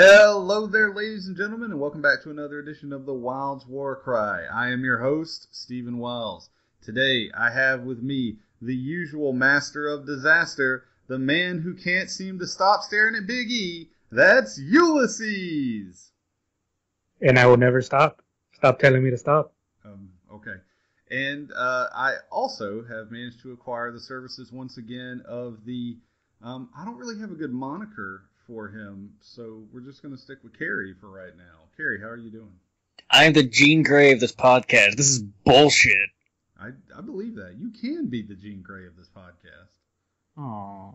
Hello there, ladies and gentlemen, and welcome back to another edition of the Wilds War Cry. I am your host, Stephen Wilds. Today, I have with me the usual master of disaster, the man who can't seem to stop staring at Big E. That's Ulysses. And I will never stop. Stop telling me to stop. Um, okay. And uh, I also have managed to acquire the services once again of the. Um, I don't really have a good moniker for him, so we're just going to stick with Cary for right now. Cary, how are you doing? I'm the Jean Grey of this podcast. This is bullshit. I, I believe that. You can be the Jean Grey of this podcast. Oh.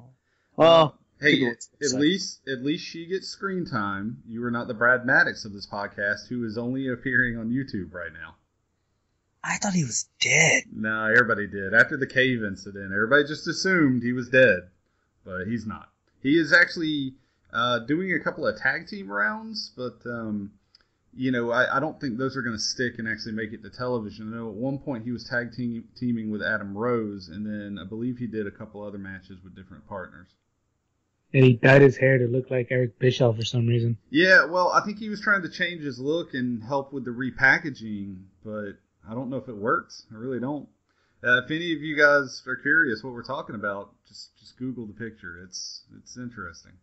Well, Hey, at, at least at least she gets screen time. You are not the Brad Maddox of this podcast, who is only appearing on YouTube right now. I thought he was dead. No, everybody did. After the cave incident, everybody just assumed he was dead, but he's not. He is actually uh, doing a couple of tag team rounds, but um, you know, I, I don't think those are going to stick and actually make it to television. I know at one point he was tag team, teaming with Adam Rose, and then I believe he did a couple other matches with different partners. And he dyed his hair to look like Eric Bischoff for some reason. Yeah, well, I think he was trying to change his look and help with the repackaging, but I don't know if it worked. I really don't. Uh, if any of you guys are curious what we're talking about, just just Google the picture. It's it's interesting.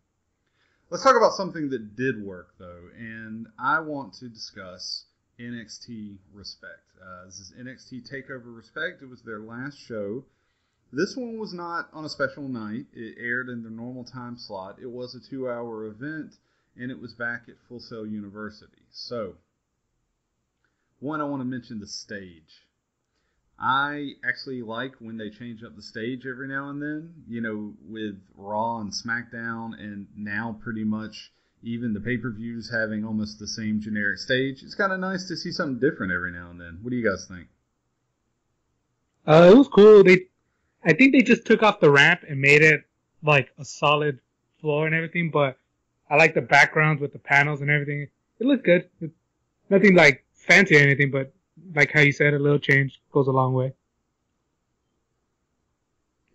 Let's talk about something that did work though, and I want to discuss NXT Respect. Uh, this is NXT Takeover Respect. It was their last show. This one was not on a special night. It aired in the normal time slot. It was a two-hour event and it was back at Full Sail University. So, one, I want to mention the stage. I actually like when they change up the stage every now and then, you know, with Raw and SmackDown, and now pretty much even the pay per views having almost the same generic stage. It's kind of nice to see something different every now and then. What do you guys think? Uh, it was cool. They, I think they just took off the ramp and made it like a solid floor and everything. But I like the backgrounds with the panels and everything. It looked good. Nothing like fancy or anything, but like how you said, a little change goes a long way.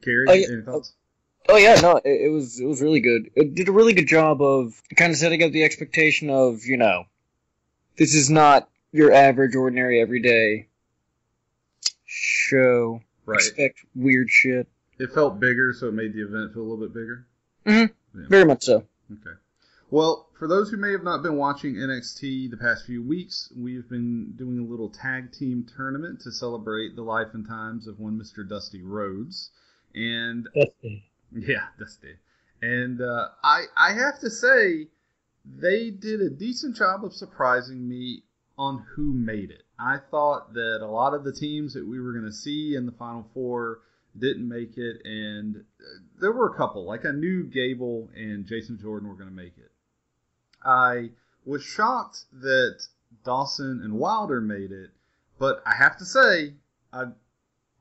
Cary, Oh, yeah. any thoughts? Oh yeah, no, it, it was it was really good. It did a really good job of kind of setting up the expectation of you know, this is not your average, ordinary, everyday show. Right. Expect weird shit. It felt bigger, so it made the event feel a little bit bigger. Mhm. Yeah. Very much so. Okay. Well, for those who may have not been watching NXT the past few weeks, we've been doing a little tag team tournament to celebrate the life and times of one Mr. Dusty Rhodes. And Dusty. yeah, Dusty. And uh, I I have to say, they did a decent job of surprising me on who made it. I thought that a lot of the teams that we were going to see in the Final Four didn't make it, and uh, there were a couple. Like I knew Gable and Jason Jordan were going to make it. I was shocked that Dawson and Wilder made it, but I have to say, I,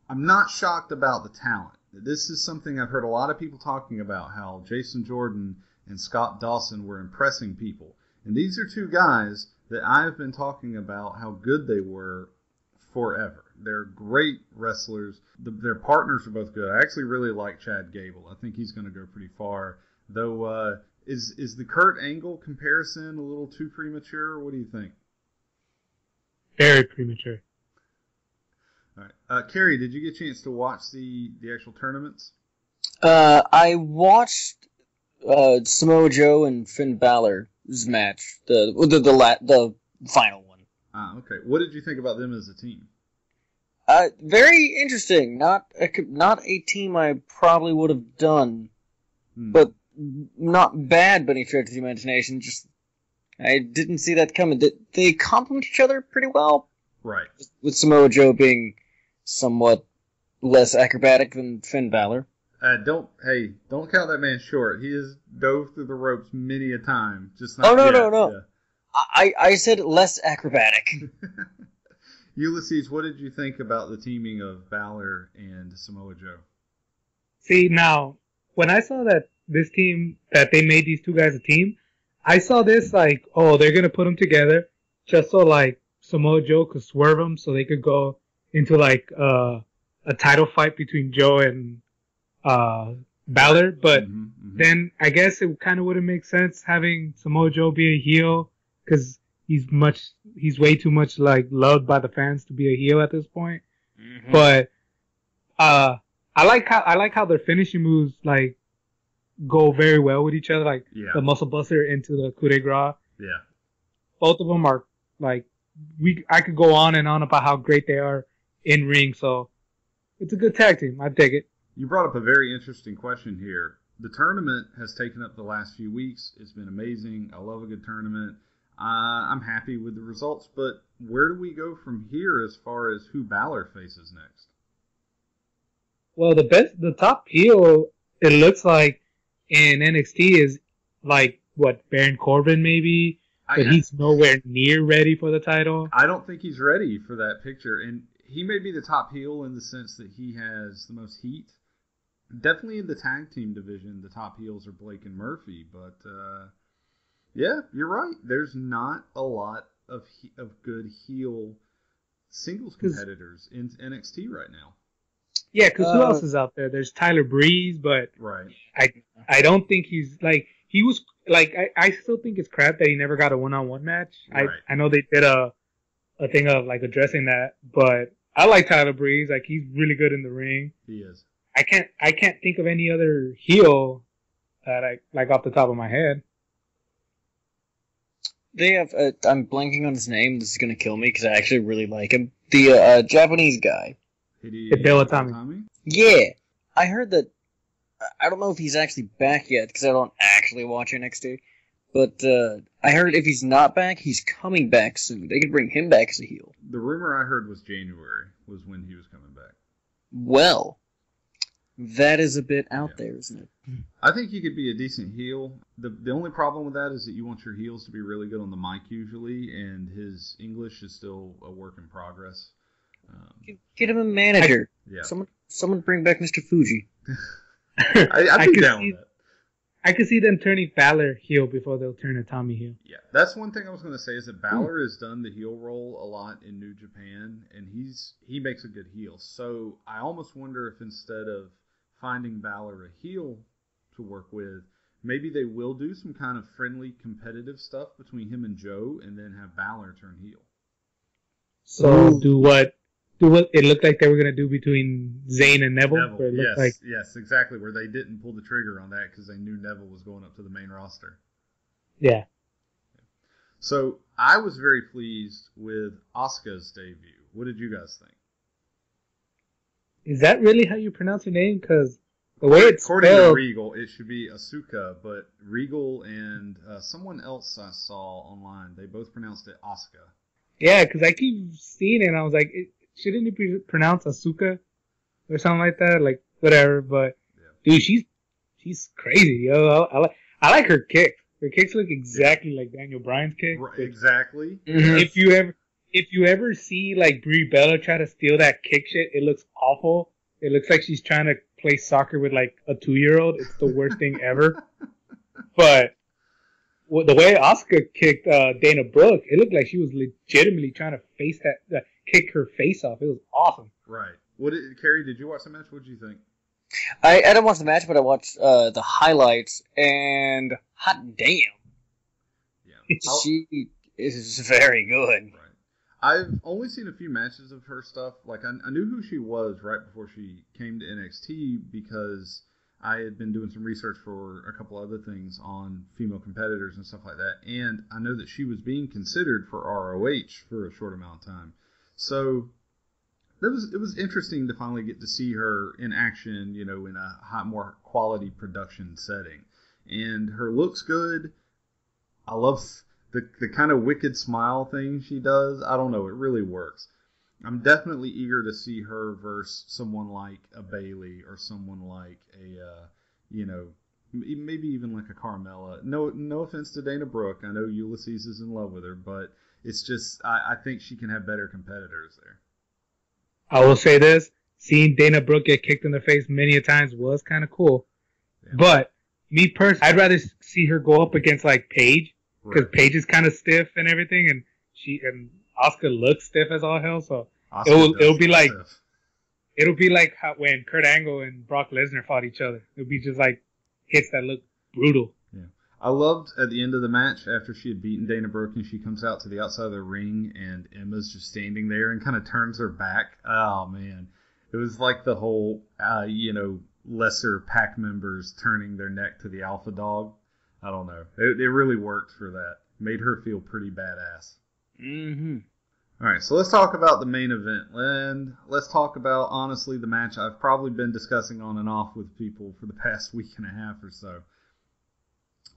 I'm not shocked about the talent. This is something I've heard a lot of people talking about how Jason Jordan and Scott Dawson were impressing people. And these are two guys that I've been talking about how good they were forever. They're great wrestlers. The, their partners are both good. I actually really like Chad Gable. I think he's going to go pretty far. Though, uh, is is the Kurt Angle comparison a little too premature? What do you think? Very premature. All right, uh, Cary, did you get a chance to watch the the actual tournaments? Uh, I watched uh, Samoa Joe and Finn Balor's match, the the the la- the final one. Ah, okay. What did you think about them as a team? Uh, very interesting. Not a, not a team I probably would have done, Hmm. but not bad by any stretch of the imagination. Just I didn't see that coming. They, they complement each other pretty well, right. with Samoa Joe being somewhat less acrobatic than Finn Balor. Uh, don't hey, don't count that man short. He has dove through the ropes many a time. Just not Oh, no, yet. no, no. I I said less acrobatic. Ulysses, what did you think about the teaming of Balor and Samoa Joe? See now, when I saw that this team that they made these two guys a team, I saw this like, oh, they're gonna put them together just so like Samoa Joe could swerve them, so they could go into like uh, a title fight between Joe and uh, Balor. But Mhm, mhm. then I guess it kind of wouldn't make sense having Samoa Joe be a heel because he's much he's way too much like loved by the fans to be a heel at this point. Mhm. But uh, I like how I like how their finishing moves like go very well with each other, like Yeah. the muscle buster into the coup de grace. Yeah. Both of them are like we. I could go on and on about how great they are in ring. So it's a good tag team. I dig it. You brought up a very interesting question here. The tournament has taken up the last few weeks. It's been amazing. I love a good tournament. Uh, I'm happy with the results, but where do we go from here as far as who Balor faces next? Well, the best, the top heel, it looks like in NXT is like what Baron Corbin maybe, I, but he's nowhere near ready for the title. I don't think he's ready for that picture, and he may be the top heel in the sense that he has the most heat. Definitely in the tag team division, the top heels are Blake and Murphy, but uh, yeah, you're right. There's not a lot of he- of good heel singles competitors in NXT right now. Yeah, because who Uh, else is out there? There's Tyler Breeze, but Right. I I don't think he's like he was like I, I still think it's crap that he never got a one on one match. Right. I I know they did a a thing of like addressing that, but I like Tyler Breeze. Like he's really good in the ring. He is. I can't I can't think of any other heel that I like off the top of my head. They have. Uh, I'm blanking on his name. This is gonna kill me because I actually really like him. The uh, Japanese guy. Hideo Hideo Itami. Itami? Yeah, I heard that. I- I don't know if he's actually back yet because I don't actually watch NXT. But uh, I heard if he's not back, he's coming back soon. They could bring him back as a heel. The rumor I heard was January was when he was coming back. Well, that is a bit out Yeah. there, isn't it? I think he could be a decent heel. The the only problem with that is that you want your heels to be really good on the mic usually, and his English is still a work in progress. Um, Get- Get him a manager. yeah, Someone, someone bring back Mr. Fuji. I, I'd be could down see- with that. I could see them turning Balor heel before they'll turn Itami heel. Yeah, that's one thing I was going to say is that Balor has done the heel role a lot in New Japan, and he's he makes a good heel. So I almost wonder if instead of finding Balor a heel to work with, maybe they will do some kind of friendly, competitive stuff between him and Joe, and then have Balor turn heel. So Ooh. do what do what it looked like they were gonna do between Zayn and Neville. Neville, where it looked yes, like yes, exactly. Where they didn't pull the trigger on that because they knew Neville was going up to the main roster. yeah. So I was very pleased with Asuka's debut. What did you guys think? Is that really how you pronounce your name? Because the way it's According to Regal, it should be Asuka, but Regal and uh, someone else I saw online, they both pronounced it Asuka. yeah, because I keep seeing it, and I was like, shouldn't it be pronounced Asuka or something like that? Like whatever. But dude, she's she's crazy, yo. I, I like I like her kick. Her kicks look exactly like Daniel Bryan's kick. Right, exactly. If you ever if you ever see like Brie Bella try to steal that kick shit, it looks awful. It looks like she's trying to play soccer with like a two year old. It's the worst thing ever. But well, the way Asuka kicked uh, Dana Brooke, it looked like she was legitimately trying to face that, uh, kick her face off. It was awesome. Right. What did Cary? Did you watch the match? What did you think? I, I didn't watch the match, but I watched uh, the highlights, and hot damn, Yeah. I'll- she is very good. Right. I've only seen a few matches of her stuff. Like I, I knew who she was right before she came to NXT because I had been doing some research for a couple other things on female competitors and stuff like that, and I know that she was being considered for ROH for a short amount of time. So it was it was interesting to finally get to see her in action, you know, in a high, more quality production setting. And her looks good. I love the the kind of wicked smile thing she does. I don't know, it really works. I'm definitely eager to see her versus someone like a Bayley or someone like a uh, you know maybe even like a Carmella. No no offense to Dana Brooke. I know Ulysses is in love with her, but it's just I, I think she can have better competitors there. I will say this: seeing Dana Brooke get kicked in the face many a times was kind of cool. Yeah. But me personally, I'd rather see her go up against like Paige because Right. Paige is kind of stiff and everything, and she and Asuka looks stiff as all hell. So it'll- it'll be like- stuff. it'll be like how, when Kurt Angle and Brock Lesnar fought each other. It'll be just like hits that look brutal. Yeah. I loved at the end of the match after she had beaten Dana Brooke and she comes out to the outside of the ring and Emma's just standing there and kind of turns her back. Oh man, it was like the whole uh, you know lesser pack members turning their neck to the alpha dog. I don't know. It, it really worked for that. Made her feel pretty badass. Mm-hmm. All right, so let's talk about the main event, and let's talk about honestly the match I've probably been discussing on and off with people for the past week and a half or so.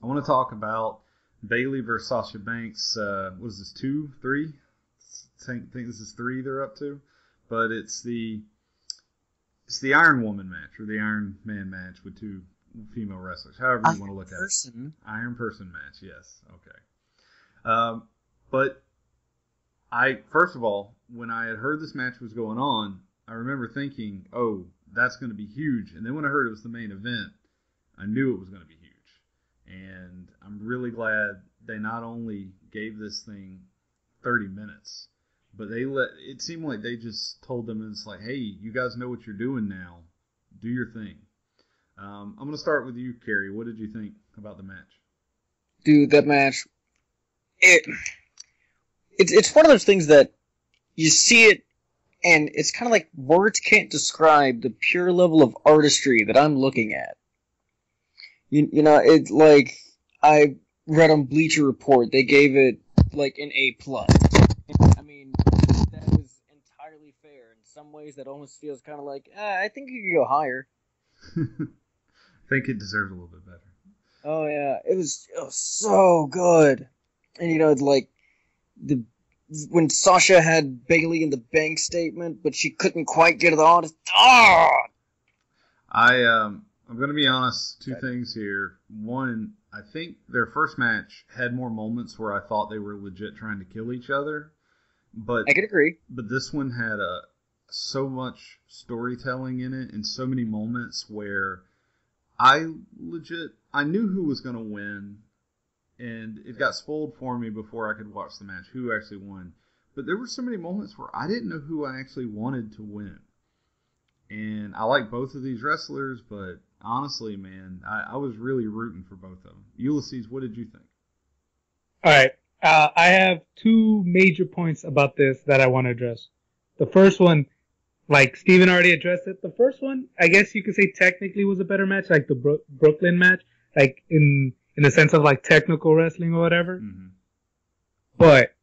I want to talk about Bayley versus Sasha Banks. Uh, what is this? Two, three? I think, think this is three they're up to, but it's the it's the Iron Woman match or the Iron Man match with two female wrestlers, however you want to look at it. Iron Person match, yes. Okay. Um, but I first of all, when I had heard this match was going on, I remember thinking, "Oh, that's going to be huge." And then when I heard it was the main event, I knew it was going to be huge. And I'm really glad they not only gave this thing 30 minutes, but they let it seemed like they just told them it's like, "Hey, you guys know what you're doing now. Do your thing." Um, I'm going to start with you, Cary. What did you think about the match? Dude, that match. It. It's it's one of those things that you see it, and it's kind of like words can't describe the pure level of artistry that I'm looking at. You you know it like I read on Bleacher Report they gave it like an A plus. I mean that is entirely fair. In some ways, that almost feels kind of like eh, I think you could go higher. I think it deserves a little bit better. Oh yeah, it was, it was so good. And you know, it's like the when Sasha had Bayley in the bank statement, but she couldn't quite get it on. I um I'm gonna be honest. Two Okay. things here. One, I think their first match had more moments where I thought they were legit trying to kill each other, but I could agree. but this one had a so much storytelling in it and so many moments where I legit I knew who was gonna win, and it got spoiled for me before I could watch the match who actually won. But there were so many moments where I didn't know who I actually wanted to win. And I like both of these wrestlers, but honestly, man, I, I was really rooting for both of them. Ulysses, what did you think? All right. Uh, I have two major points about this that I want to address. The first one, like Stephen already addressed it. The first one, I guess you could say technically was a better match, like the Bro- Brooklyn match, like in in the sense of like technical wrestling or whatever. Mm-hmm. But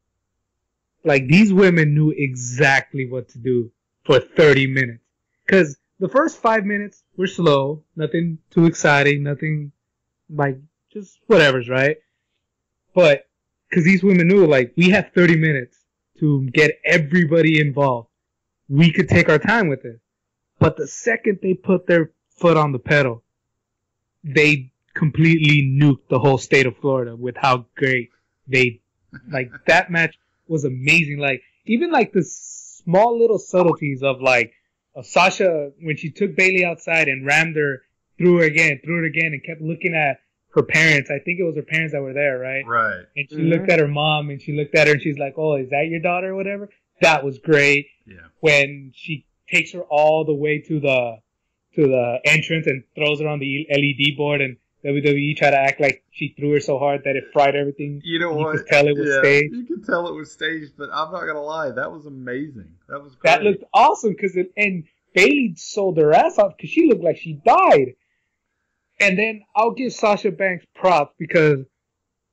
like these women knew exactly what to do for 30 minutes. Cause the first five minutes were slow, nothing too exciting, nothing like just whatever's right. But cause these women knew like we have 30 minutes to get everybody involved. We could take our time with it. But the second they put their foot on the pedal, they completely nuked the whole state of Florida with how great they like that match was amazing. Like even like the small little subtleties of like of Sasha when she took Bayley outside and rammed her, threw her again, threw her again, and kept looking at her parents. I think it was her parents that were there, right? Right. And she Mhm. looked at her mom and she looked at her and she's like, "Oh, is that your daughter or whatever?" That was great. Yeah. When she takes her all the way to the to the entrance and throws her on the LED board and WWE tried to act like she threw her so hard that it fried everything. You know You what? could tell it was yeah, staged. You could tell it was staged, but I'm not gonna lie, that was amazing. That was great. That looked awesome because and Bayley sold her ass off because she looked like she died. And then I'll give Sasha Banks props because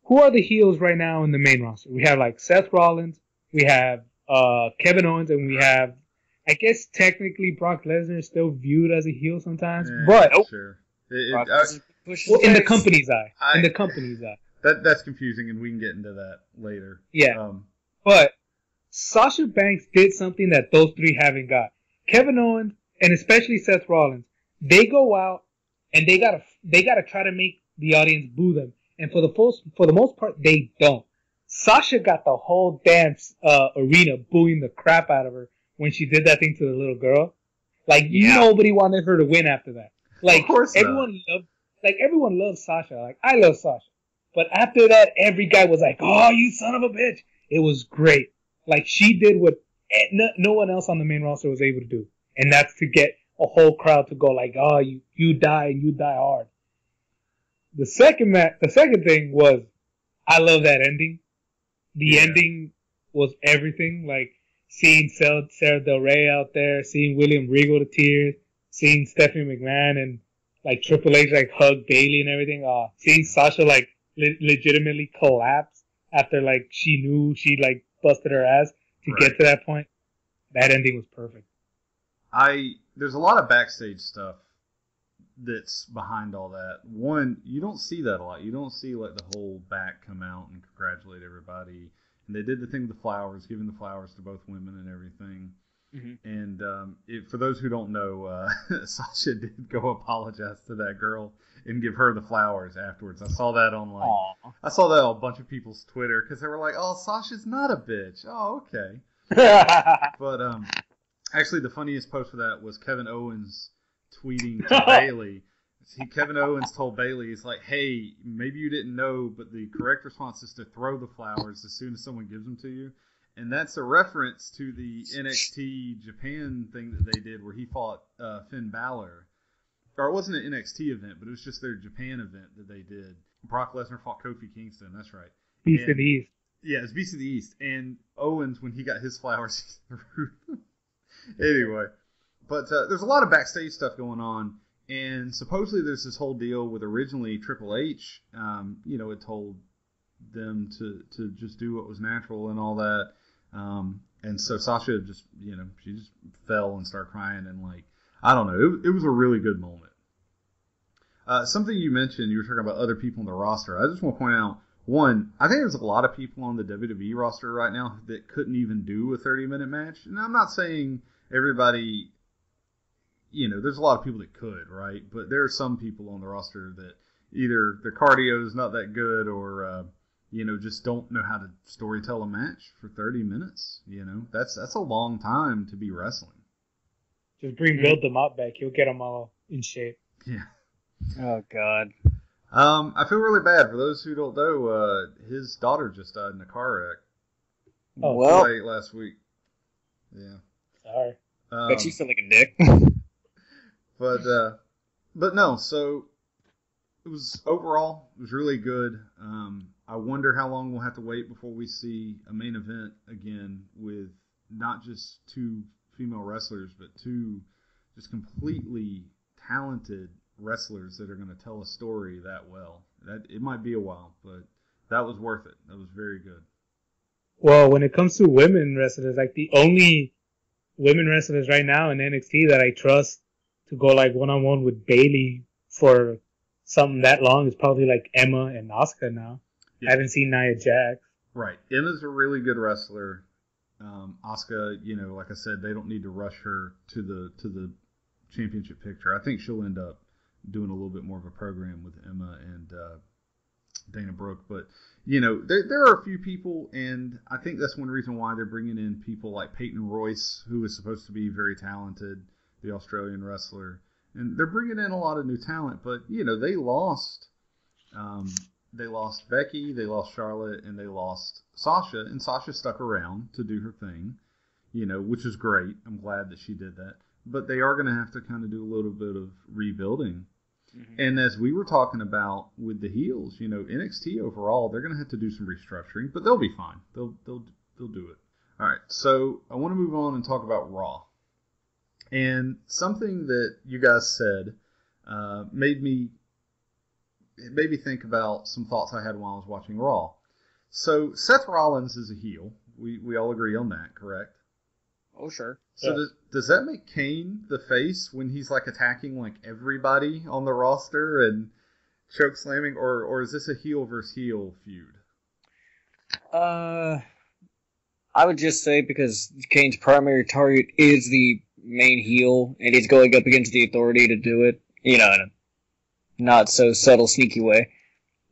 who are the heels right now in the main roster? We have like Seth Rollins, we have uh Kevin Owens, and we have I guess technically Brock Lesnar is still viewed as a heel sometimes, Yeah, but sure. It- it- I- Lesnar pushes well, in the company's eye, I- in the company's eye, that that's confusing, and we can get into that later. yeah. Um, But Sasha Banks did something that those three haven't got. Kevin Owens and especially Seth Rollins, they go out and they gotta they gotta try to make the audience boo them. And for the most for the most part, they don't. Sasha got the whole dance uh, arena booing the crap out of her when she did that thing to the little girl. Like Yeah. nobody wanted her to win after that. Like course not. everyone loved like everyone loves Sasha. Like I love Sasha. But after that, every guy was like, "Oh, you son of a bitch!" It was great. Like she did what no, no one else on the main roster was able to do, and that's to get a whole crowd to go like, "Oh, you you die and you die hard." the second ma- the second thing was, I love that ending. The Yeah. ending was everything. Like seeing Sara Del Rey out there, seeing William Regal to tears, seeing Stephanie McMahon and like Triple H like hug Bayley and everything. Uh, seeing Sasha like le- legitimately collapse after like she knew she like busted her ass to Right. get to that point. That ending was perfect. I there's a lot of backstage stuff that's behind all that. One, you don't see that a lot. You don't see like the whole back come out and congratulate everybody. And they did the thing with the flowers, giving the flowers to both women and everything. Mhm. And um, it, for those who don't know, uh, Sasha did go apologize to that girl and give her the flowers afterwards. I saw that on like Aw. I saw that on a bunch of people's Twitter because they were like, "Oh, Sasha's not a bitch." Oh, okay. But um, actually, the funniest post for that was Kevin Owens tweeting to Bayley. See, Kevin Owens told Bayley, "He's like, hey, maybe you didn't know, but the correct response is to throw the flowers as soon as someone gives them to you." And that's a reference to the NXT Japan thing that they did, where he fought uh, Finn Balor. Or it wasn't an NXT event, but it was just their Japan event that they did. Brock Lesnar fought Kofi Kingston. That's right. Beast Yeah. of the East. Yeah, it's Beast of the East. And Owens, when he got his flowers, he threw them. anyway, but uh, there's a lot of backstage stuff going on. And supposedly there's this whole deal with originally Triple H, um, you know, it told them to, to just do what was natural and all that. Um, and so Sasha just, you know, she just fell and started crying. And, like, I don't know. It, it was a really good moment. Uh, something you mentioned, you were talking about other people in the roster. I just want to point out one, I think there's a lot of people on the WWE roster right now that couldn't even do a 30 minute match. And I'm not saying everybody, you know, there's a lot of people that could, right? But there are some people on the roster that either their cardio is not that good or, uh, you know, just don't know how to storytell a match for 30 minutes. You know, that's that's a long time to be wrestling. Just bring build them up back. You'll get them all in shape. Yeah. Oh God. Um, I feel really bad for those who don't know. Uh, his daughter just died in a car wreck Oh, well, late last week. Yeah. Sorry. Um, bet you feel like a dick. but uh, but no. So it was overall it was really good. Um, I wonder how long we'll have to wait before we see a main event again with not just two female wrestlers, but two just completely talented wrestlers that are going to tell a story that well. That it might be a while, but that was worth it. That was very good. Well, when it comes to women wrestlers, like the only women wrestlers right now in NXT that I trust to go like one on one with Bayley for something that long is probably like Emma and Asuka now. Yeah. I haven't seen Nia Jax. Right. Emma's a really good wrestler. Um, Asuka, you know, like I said, they don't need to rush her to the to the championship picture. I think she'll end up doing a little bit more of a program with Emma and uh, Dana Brooke. But you know, there there are a few people, and I think that's one reason why they're bringing in people like Peyton Royce, who is supposed to be very talented, the Australian wrestler, and they're bringing in a lot of new talent. But you know, they lost. Um, they lost Becky, they lost Charlotte, and they lost Sasha. And Sasha stuck around to do her thing, you know, which is great. I'm glad that she did that. But they are going to have to kind of do a little bit of rebuilding. And as we were talking about with the heels, you know, NXT overall, they're going to have to do some restructuring, but they'll be fine. They'll they'll they'll do it. All right. So I want to move on and talk about Raw. And something that you guys said uh, made me it made me think about some thoughts I had while I was watching Raw. So Seth Rollins is a heel. We we all agree on that, correct? Oh sure. So Yeah. does, does that make Kane the face when he's like attacking like everybody on the roster and choke slamming, or or is this a heel versus heel feud? Uh, I would just say because Kane's primary target is the main heel, and he's going up against the Authority to do it. You know, in a not so subtle, sneaky way.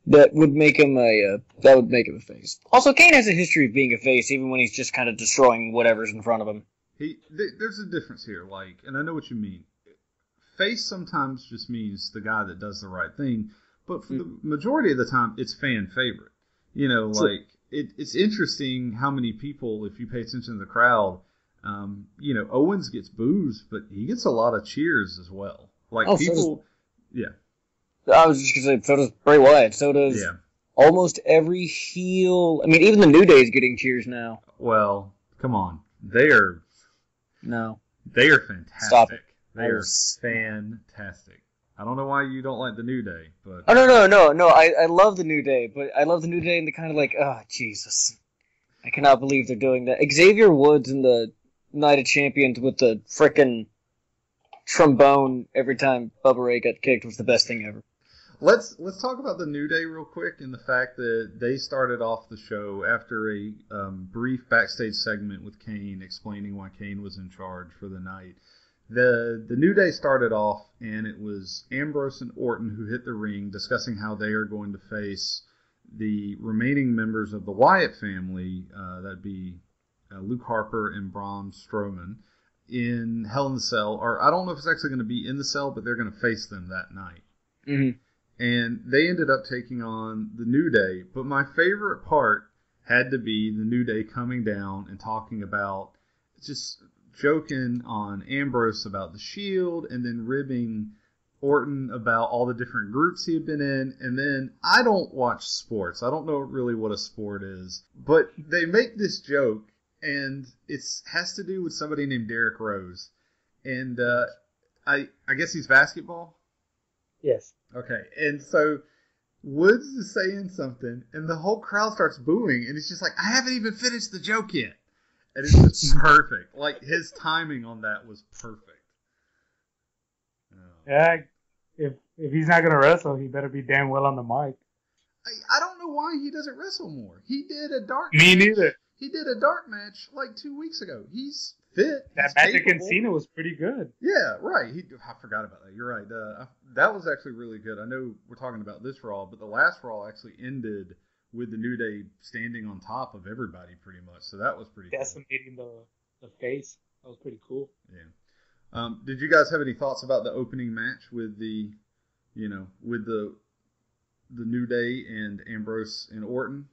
That would make him a uh, that would make him a face. Also, Kane has a history of being a face, even when he's just kind of destroying whatever's in front of him. He th- there's a difference here, like, and I know what you mean. Face sometimes just means the guy that does the right thing, but for the majority of the time, it's fan favorite. You know, Sure. like it, it's interesting how many people, if you pay attention to the crowd, um, you know, Owens gets boos, but he gets a lot of cheers as well. Like Oh, so people, yeah. I was just gonna say, so does Bray Wyatt. So does Yeah. almost every heel. I mean, even the New Day is getting cheers now. Well, come on. They are No. they are fantastic. Stop it. They I are fantastic. I don't know why you don't like the New Day, but Oh no no no no! I, I love the New Day, but I love the New Day in the kind of like, oh Jesus, I cannot believe they're doing that. Xavier Woods in the Night of Champions with the frickin' trombone every time Bubba Ray got kicked was the best thing ever. Let's let's talk about the New Day real quick and the fact that they started off the show after a um, brief backstage segment with Kane explaining why Kane was in charge for the night. The the New Day started off and it was Ambrose and Orton who hit the ring discussing how they are going to face the remaining members of the Wyatt family. Uh, that'd be uh, Luke Harper and Braun Strowman in Hell in the Cell, or I don't know if it's actually going to be in the cell, but they're going to face them that night Mm-hmm. And they ended up taking on the New Day. But my favorite part had to be the New Day coming down and talking about just joking on Ambrose about the Shield, and then ribbing Orton about all the different groups he had been in. And then I don't watch sports. I don't know really what a sport is, but they make this joke, and it has to do with somebody named Derrick Rose, and uh, I I guess he's basketball. Yes. Okay, and so Woods is saying something, and the whole crowd starts booing, and it's just like, I haven't even finished the joke yet. And it's just perfect. Like, his timing on that was perfect. Oh. Yeah. If if he's not gonna wrestle, he better be damn well on the mic. I, I don't know why he doesn't wrestle more. He did a dark Me match. neither. He did a dark match like two weeks ago. He's fit. That Magic capable. Cena was pretty good. Yeah, right. He, I forgot about that. You're right. Uh, that was actually really good. I know we're talking about this Raw, but the last Raw actually ended with the New Day standing on top of everybody pretty much. So that was pretty cool. Decimating the the face. That was pretty cool. Yeah. Um, did you guys have any thoughts about the opening match with the, you know, with the the New Day and Ambrose and Orton?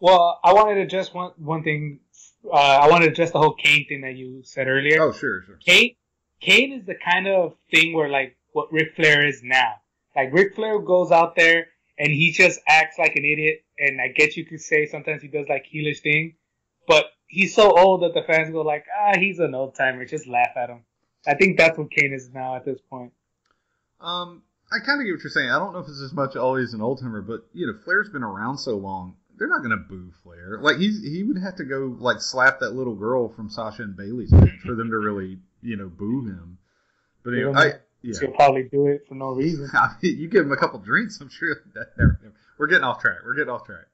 Well, I wanted to just one one thing. Uh, I wanted to address the whole Kane thing that you said earlier. Oh, sure, sure. Kane, Kane is the kind of thing where like what Ric Flair is now. Like Ric Flair goes out there and he just acts like an idiot. And I guess you could say sometimes he does like heelish thing, but he's so old that the fans go like, ah, he's an old timer. Just laugh at him. I think that's what Kane is now at this point. Um, I kind of get what you're saying. I don't know if it's as much always an old timer, but you know, Flair's been around so long. They're not gonna boo Flair. Like he's he would have to go like slap that little girl from Sasha and Bayley's match for them to really you know boo him. But anyway, I, yeah. He'll probably do it for no reason. I mean, you give him a couple drinks, I'm sure. That, never, never. We're getting off track. We're getting off track.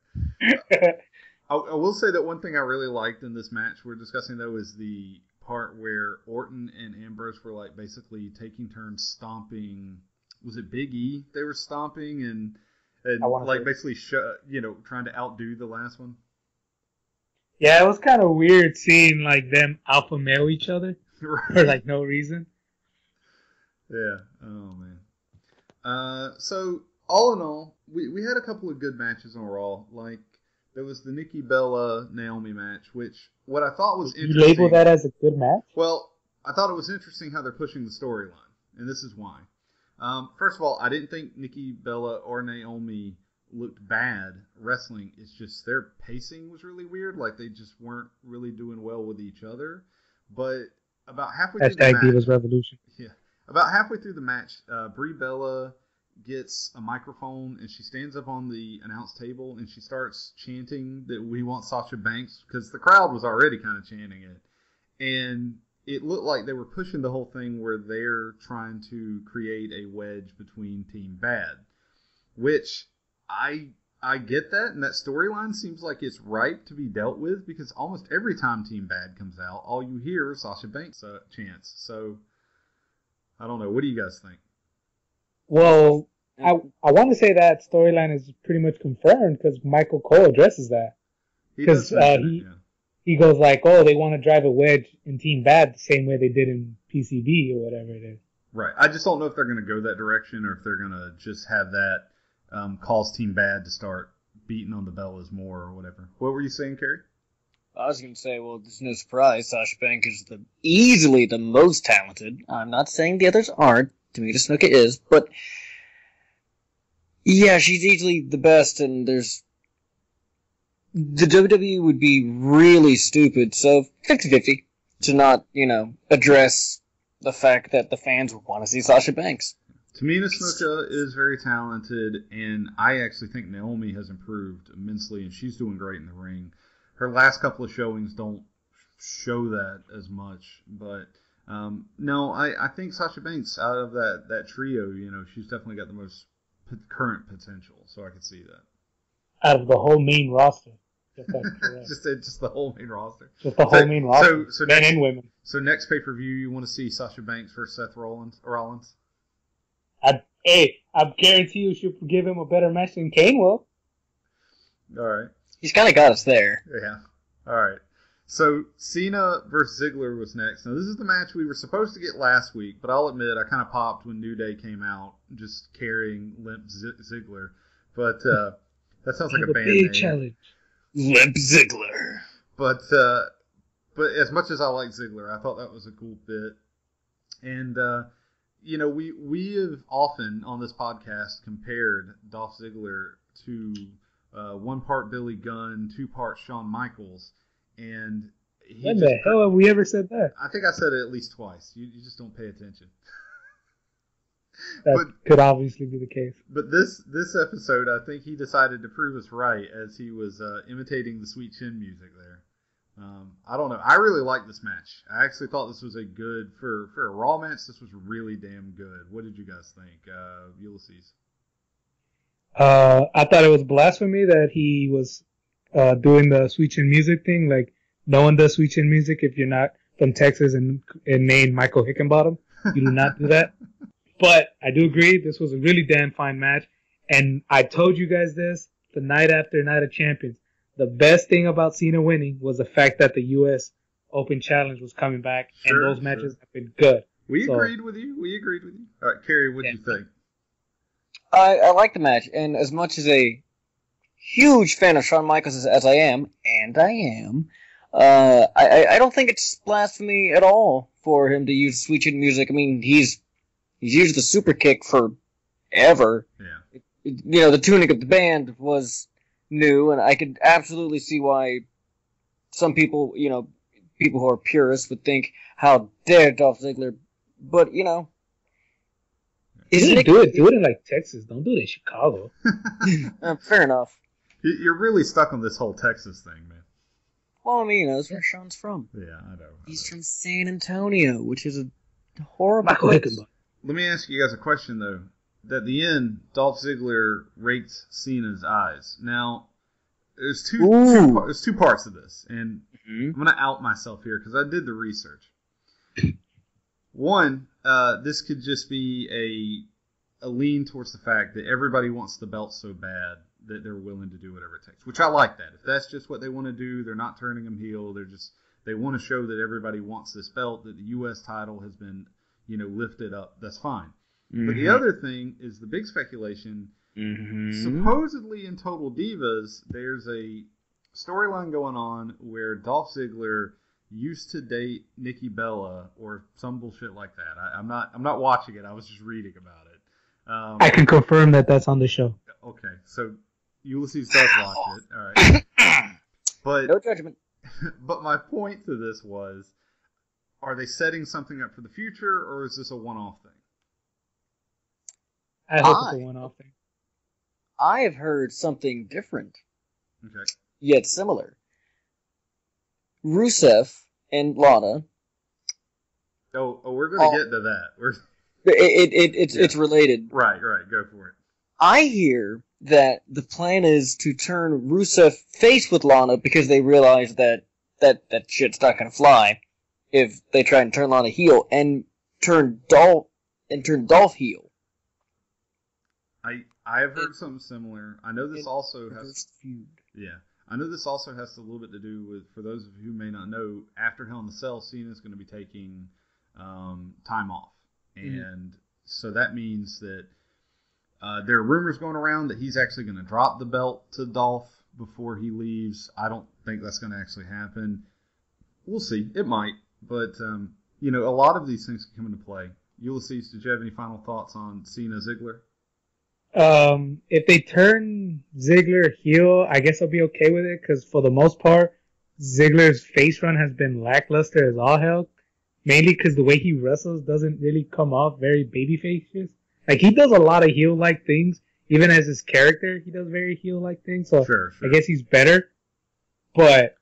I, I will say that one thing I really liked in this match we're discussing though is the part where Orton and Ambrose were like basically taking turns stomping. Was it Big E? They were stomping and and I wanna like say- basically sh- you know trying to outdo the last one. yeah, it was kind of weird seeing like them alpha male each other for like no reason. Yeah. Oh man. Uh, so all in all, we, we had a couple of good matches on Raw. Like there was the Nikki Bella Naomi match, which what I thought was You interesting. label that as a good match? Well, I thought it was interesting how they're pushing the storyline, and this is why. Um, first of all, I didn't think Nikki Bella or Naomi looked bad wrestling. It's just their pacing was really weird. Like they just weren't really doing well with each other. But about halfway through the match, Divas Revolution. yeah. About halfway through the match, uh, Brie Bella gets a microphone and she stands up on the announce table and she starts chanting that we want Sasha Banks because the crowd was already kind of chanting it. And it looked like they were pushing the whole thing where they're trying to create a wedge between Team Bad, which I I get that, and that storyline seems like it's ripe to be dealt with because almost every time Team Bad comes out, all you hear is Sasha Banks uh, chants. So I don't know. What do you guys think? Well, I I want to say that storyline is pretty much confirmed because Michael Cole addresses that. because does uh, he- yeah. He goes like, "Oh, they want to drive a wedge in Team Bad the same way they did in PCB or whatever it is." Right. I just don't know if they're going to go that direction or if they're going to just have that um, cause Team Bad to start beating on the Bellas more or whatever. What were you saying, Cary? I was going to say, well, there's no surprise. Sasha Banks is the easily the most talented. I'm not saying the others aren't. Tamina Snuka is, but Yeah, she's easily the best, and there's the WWE would be really stupid. So 50-50 to not, you know, address the fact that the fans would want to see Sasha Banks. Tamina Snuka is very talented, and I actually think Naomi has improved immensely, and she's doing great in the ring. Her last couple of showings don't show that as much, but um, no, I, I think Sasha Banks out of that, that trio, you know, she's definitely got the most p- current potential, so I could see that. Out of the whole main roster. Just, like, just just the whole main roster. Just the whole So- main roster. so- so men next- and women. So next pay per view, you want to see Sasha Banks versus Seth Rollins? Rollins? I, hey, I guarantee you she'll give him a better match than Kane will. All right. He's kind of got us there. Yeah. All right. So Cena versus Ziggler was next. Now this is the match we were supposed to get last week, but I'll admit I kind of popped when New Day came out, just carrying limp Z- Ziggler. But uh, that sounds like a The band big name. challenge. Limp Ziggler. But uh, but as much as I like Ziggler, I thought that was a cool bit. And uh, you know, we we have often on this podcast compared Dolph Ziggler to uh, one part Billy Gunn, two part Shawn Michaels, and he When just the hell have we ever said that? I think I said it at least twice. You, you just don't pay attention. That But- could obviously be the case. But this this episode, I think he decided to prove us right as he was uh, imitating the Sweet Chin music there. Um, I don't know. I really like this match. I actually thought this was a good for for a Raw match. This was really damn good. What did you guys think, uh, Ulysses? Uh, I thought it was blasphemy that he was uh, doing the Sweet Chin music thing. Like, no one does Sweet Chin music if you're not from Texas and, and named Michael Hickenbottom. You do not do that. But I do agree, this was a really damn fine match. And I told you guys this the night after Night of Champions. The best thing about Cena winning was the fact that the U.S. Open Challenge was coming back, Sure, and those sure. matches have been good. We So- agreed with you. We agreed with you. All right, Cary, what would you think? I, I like the match, and as much as a huge fan of Shawn Michaels as, as I am, and I am, uh, I, I- I don't think it's blasphemy at all for him to use Sweet Chin music. I mean, he's he's used the super kick for ever. Yeah. You know, the tuning of the band was new, and I could absolutely see why some people, you know, people who are purists would think, "How dare Dolph Ziggler?" But you know, You isn't didn't it do it. Do it in like Texas. Don't do it in Chicago. uh, fair enough? You- You're really stuck on this whole Texas thing, man. Well, I mean, you know, that's where Shawn's from. Yeah, I know. I He's know. from San Antonio, which is a horrible Michael place. Let me ask you guys a question though. At the end, Dolph Ziggler raked Cena's eyes. Now, there's two, two there's two parts of this, and Mhm. I'm gonna out myself here because I did the research. One, uh, this could just be a a lean towards the fact that everybody wants the belt so bad that they're willing to do whatever it takes. Which I like that. If that's just what they want to do, they're not turning him heel. They're just they want to show that everybody wants this belt, that the U.S. title has been you know lift it up. That's fine. But the Mhm. other thing is the big speculation. Mhm. Supposedly in Total Divas, there's a storyline going on where Dolph Ziggler used to date Nikki Bella or some bullshit like that. I, I'm not I'm not watching it. I was just reading about it. Um, I can confirm that that's on the show. okay, so Ulysses does watch it. All right, but no judgment. but my point to this was, are they setting something up for the future or is this a one-off thing? I hope it's I- a one-off thing. I have heard something different, Okay. yet similar. Rusev and Lana. Oh, oh we're gonna Oh. get to that. We're It, it, it it's Yeah. it's related. right, right. Go for it. I hear that the plan is to turn Rusev face with Lana because they realize that that that shit's not gonna fly if they try and turn Lana heel and turn Dolph and turn Dolph heel. I I have heard something similar. I know this it- also has feud. yeah. I know this also has a little bit to do with for those of you who may not know. After Hell in the Cell, Cena's going to be taking um, time off, Mhm. and so that means that uh, there are rumors going around that he's actually going to drop the belt to Dolph before he leaves. I don't think that's going to actually happen. We'll see. It might, but um, you know, a lot of these things can come into play. Ulysses, did you have any final thoughts on Cena Ziggler? Um, if they turn Ziggler heel, I guess I'll be okay with it because for the most part, Ziggler's face run has been lackluster as all hell. Mainly because the way he wrestles doesn't really come off very babyfacious. Like he does a lot of heel like things, even as his character, he does very heel like things. So Sure, sure. I guess he's better. But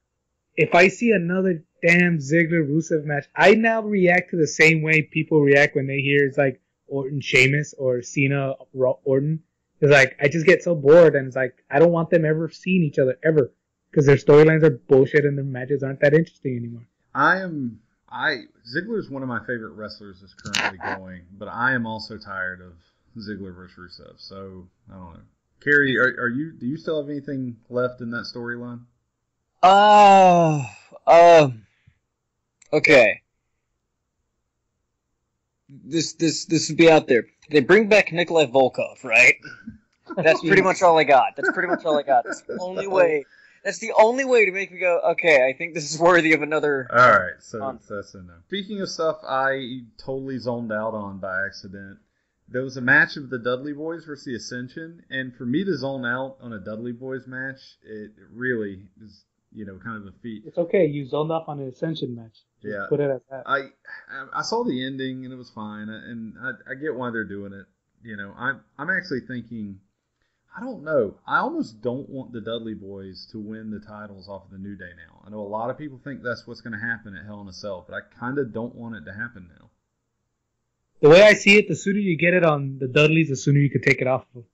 if I see another damn Ziggler Rusev match, I now react to the same way people react when they hear it's like Orton Sheamus or Cena Ro- Orton. It's like I just get so bored, and it's like I don't want them ever seeing each other ever because their storylines are bullshit and their matches aren't that interesting anymore. I am. I Ziggler is one of my favorite wrestlers that's currently going, but I am also tired of Ziggler versus Rusev. So I don't know. Cary, are, are you? Do you still have anything left in that storyline? Uh, um, okay. This this this would be out there. They bring back Nikolai Volkov, right? That's pretty much all I got. That's pretty much all I got. That's the only way. That's the only way to make me go, okay, I think this is worthy of another. All right, so, On. that's enough. Speaking of stuff, I totally zoned out on by accident. There was a match of the Dudley Boys versus the Ascension, and for me to zone out on a Dudley Boys match, it really is, you know, kind of a feat. It's okay. You zoned off on an Ascension match. Just Yeah. Put it as that. I I saw the ending and it was fine, and I, I get why they're doing it. You know, I'm I'm actually thinking, I don't know. I almost don't want the Dudley Boys to win the titles off of the New Day now. I know a lot of people think that's what's going to happen at Hell in a Cell, but I kind of don't want it to happen now. The way I see it, the sooner you get it on the Dudleys, the sooner you can take it off. of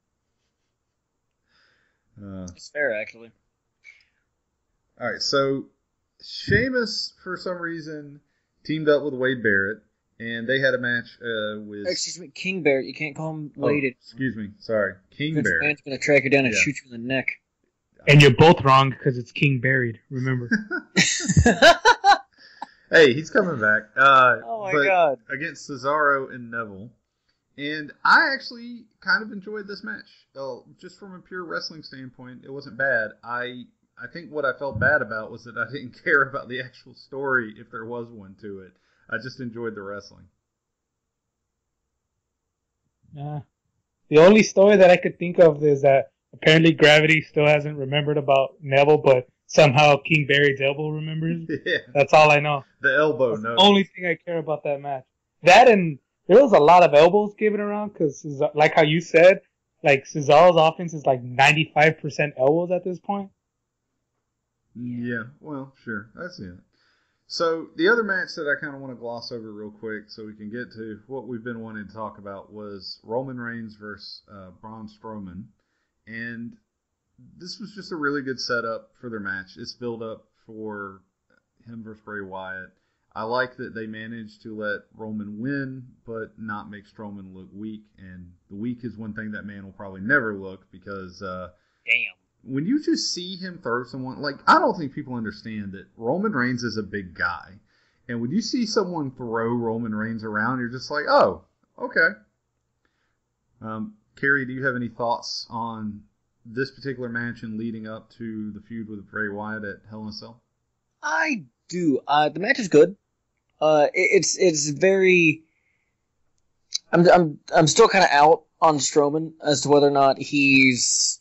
them. Uh, It's fair, actually. All right, so Sheamus for some reason teamed up with Wade Barrett, and they had a match uh, with. Excuse me, King Barrett. You can't call him oh, Wade. excuse me, sorry, King Vince Barrett. McMahon's gonna track you down and Yeah. shoot you in the neck. And you're both wrong because it's King buried. Remember. Hey, he's coming back. Uh, oh my but- god. against Cesaro and Neville. And I actually kind of enjoyed this match. Oh, just from a pure wrestling standpoint, it wasn't bad. I I think what I felt bad about was that I didn't care about the actual story if there was one to it. I just enjoyed the wrestling. Yeah. The only story that I could think of is that apparently Gravity still hasn't remembered about Neville, but somehow King Barry's elbow remembers. yeah, That's all I know. the elbow That's no. the only thing I care about that match. That and there was a lot of elbows given around because, like how you said, like Cesaro's offense is like 95% elbows at this point. Yeah, well, sure. I see it. So the other match that I kind of want to gloss over real quick, so we can get to what we've been wanting to talk about, was Roman Reigns versus uh, Braun Strowman, and this was just a really good setup for their match. It's built up for him versus Bray Wyatt. I like that they managed to let Roman win, but not make Strowman look weak. And the weak is one thing that man will probably never look because. Uh, Damn. When you just see him throw someone like I don't think people understand that Roman Reigns is a big guy. And when you see someone throw Roman Reigns around, you're just like, oh, okay. Um, Cary, do you have any thoughts on this particular match and leading up to the feud with Bray Wyatt at Hell in a Cell? I do. Uh, the match is good. Uh, it, it's it's very. I'm I'm I'm still kind of out on Strowman as to whether or not he's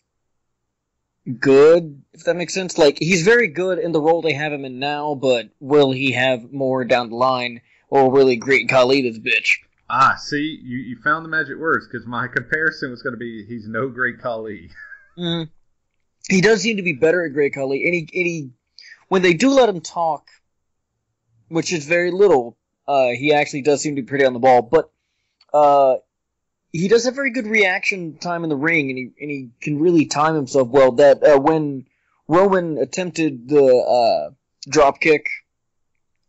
good, if that makes sense. Like he's very good in the role they have him in now, but will he have more down the line, or will he great Khali this bitch? Ah, see, you, you found the magic words because my comparison was going to be he's no great Khali. Mm. He does seem to be better at Great Khali, and he, and he when they do let him talk, which is very little, uh, he actually does seem to be pretty on the ball. But uh, he does have very good reaction time in the ring, and he and he can really time himself well. That uh, when Roman attempted the uh, drop kick,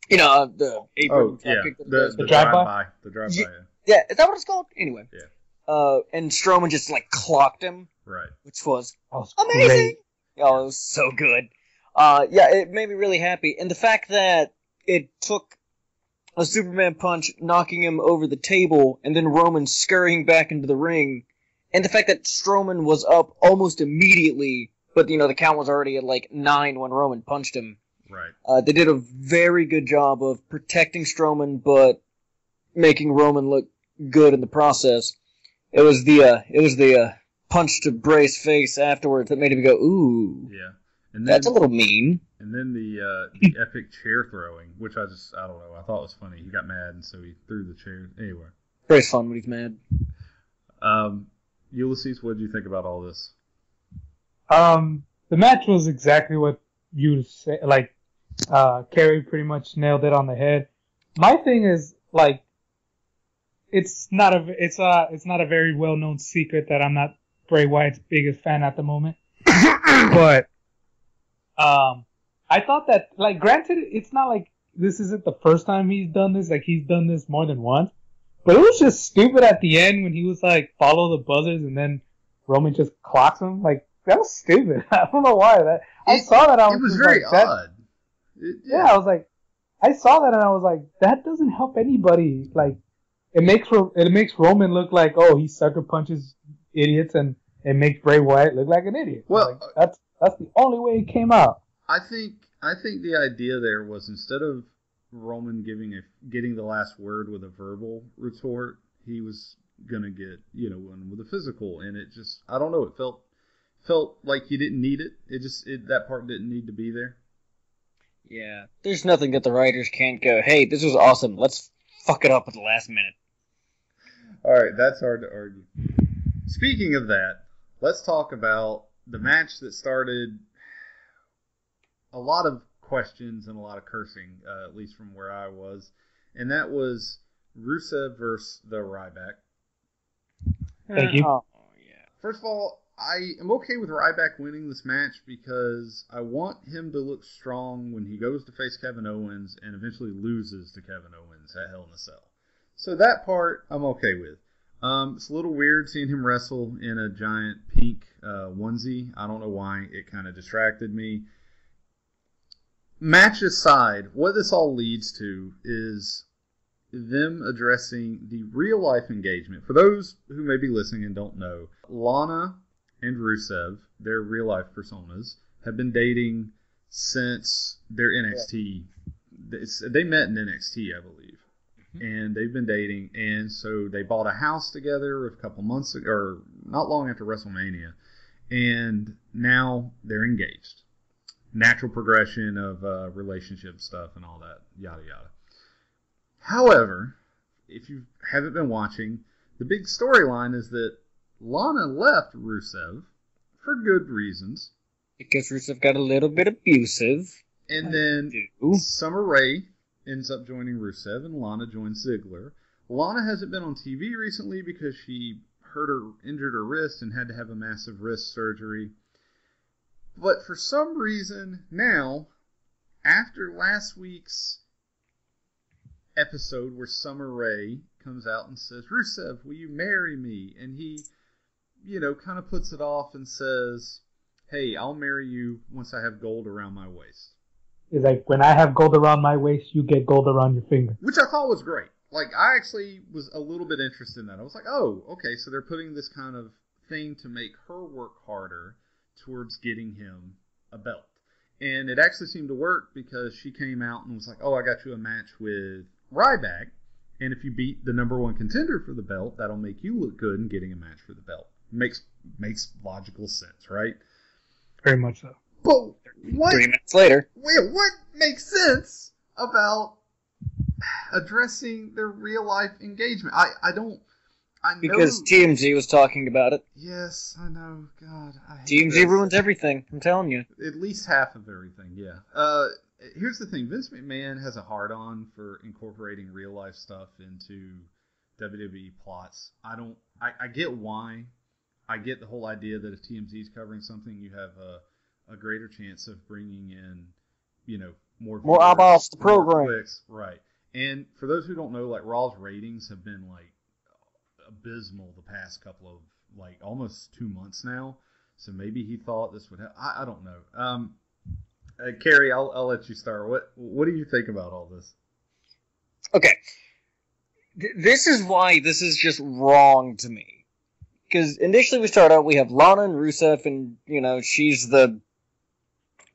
you know, uh, the apron Oh, drop yeah, kick that he the, does. the, The drive-by? drive-by. The drive-by, yeah. yeah, is that what it's called? Anyway, Yeah. Uh, and Strowman just like clocked him, right. which was That was amazing. great. Oh, it was so good. Uh, yeah, it made me really happy, and the fact that it took a Superman punch knocking him over the table, and then Roman scurrying back into the ring, and the fact that Strowman was up almost immediately, but you know the count was already at like nine when Roman punched him. Right. Uh, they did a very good job of protecting Strowman, but making Roman look good in the process. It was the uh, it was the uh, punch to Bray's face afterwards that made him go, "Ooh, Yeah, and then that's a little mean." and then the uh, the epic chair throwing, which I just I don't know, I thought was funny. He got mad and so he threw the chair. Anyway, very fun when he's mad. um, Ulysses, what did you think about all this? Um, the match was exactly what you say. Like, uh, Cary pretty much nailed it on the head. My thing is like, it's not a it's a it's not a very well known secret that I'm not Bray Wyatt's biggest fan at the moment. but um, I thought that like, granted, it's not like this isn't the first time he's done this. Like he's done this more than once. But it was just stupid at the end when he was like, follow the buzzers, and then Roman just clocks him. Like that was stupid. I don't know why that. I It- saw that. I was, It was very like, that- odd. It- yeah, I was like, I saw that and I was like, that doesn't help anybody. Like, it makes it makes Roman look like oh he sucker punches idiots and it makes Bray Wyatt look like an idiot. Well, Like, that's that's the only way it came out. I think I think the idea there was instead of Roman giving a getting the last word with a verbal retort, he was gonna get you know one with a physical, and it just I don't know. It felt felt like he didn't need it. It just it, that part didn't need to be there. Yeah, there's nothing that the writers can't go. Hey, this was awesome. Let's fuck it up at the last minute. All right, that's hard to argue. Speaking of that, let's talk about the match that started a lot of questions and a lot of cursing, uh, at least from where I was, and that was Rusev versus the Ryback. Thank you. Oh, yeah. First of all, I am okay with Ryback winning this match because I want him to look strong when he goes to face Kevin Owens and eventually loses to Kevin Owens at Hell in a Cell. So that part I'm okay with. Um, it's a little weird seeing him wrestle in a giant pink uh, onesie. I don't know why. It kind of distracted me. Match aside, what this all leads to is them addressing the real life engagement. For those who may be listening and don't know, Lana and Rusev, their real life personas, have been dating since their NXT. They met in NXT, I believe, and they've been dating. And so they bought a house together a couple months ago, or not long after WrestleMania, and now they're engaged. Natural progression of uh, relationship stuff and all that, yada yada. However, if you haven't been watching, the big storyline is that Lana left Rusev for good reasons, Because Rusev got a little bit abusive. and then. Summer Rae ends up joining Rusev, and Lana joins Ziggler. Lana hasn't been on TV recently because she hurt her, injured her wrist, and had to have a massive wrist surgery. But for some reason, now, after last week's episode where Summer Rae comes out and says, Rusev, will you marry me? And he, you know, kind of puts it off and says, Hey, I'll marry you once I have gold around my waist. It's like when I have gold around my waist, you get gold around your finger. which I thought was great. Like I actually was a little bit interested in that. I was like, oh, okay, so they're putting this kind of thing to make her work harder towards getting him a belt. And it actually seemed to work because she came out and was like, oh, I got you a match with Ryback, and if you beat the number one contender for the belt, that'll make you look good in getting a match for the belt. Makes makes logical sense, right? Very much so. But what Three minutes later. Wait, what makes sense about addressing their real life engagement? I, I don't. I know. Because TMZ was talking about it. yes, I know. God, I hate TMZ this. ruins everything. I'm telling you. At least half of everything. Yeah. Uh, here's the thing: Vince McMahon has a hard on for incorporating real life stuff into WWE plots. I don't. I, I get why. I get the whole idea that if TMZ is covering something, you have a, a greater chance of bringing in, you know, more More viewers, eyeballs to the more program. clicks. right? And for those who don't know, like Raw's ratings have been like abysmal the past couple of like almost two months now. So maybe he thought this would. Ha- I, I don't know. Um, uh, Cary, I'll, I'll let you start. What What do you think about all this? Okay. Th- this is why this is just wrong to me. Because initially we start out, we have Lana and Rusev, and, you know, she's the.